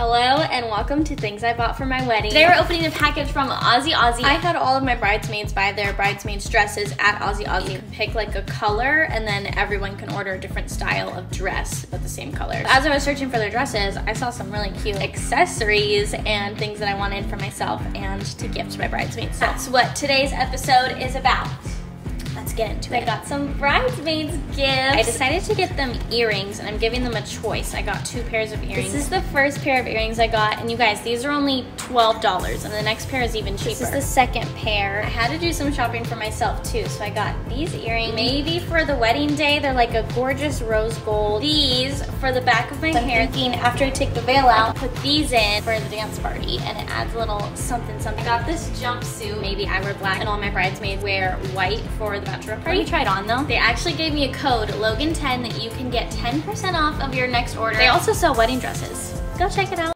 Hello and welcome to Things I Bought for My Wedding. Today we're opening a package from Azazie. I had all of my bridesmaids buy their bridesmaids dresses at Azazie. You can pick like a color and then everyone can order a different style of dress with the same color. As I was searching for their dresses, I saw some really cute accessories and things that I wanted for myself and to gift to my bridesmaids. So that's what today's episode is about let's get into it. I got some bridesmaids gifts. I decided to get them earrings and I'm giving them a choice. I got two pairs of earrings. This is the first pair of earrings I got and you guys, these are only $12 and the next pair is even cheaper. This is the second pair. I had to do some shopping for myself too, so I got these earrings. Maybe for the wedding day, they're like a gorgeous rose gold. These for the back of my hair. I'm thinking after I take the veil out, put these in for the dance party and it adds a little something something. I got this jumpsuit. Maybe I wear black and all my bridesmaids wear white for the bachelor party. Try it on though. They actually gave me a code, Logan10, that you can get 10% off of your next order. They also sell wedding dresses. Go check it out.